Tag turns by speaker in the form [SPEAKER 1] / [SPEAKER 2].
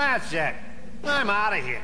[SPEAKER 1] That's it. I'm out of here.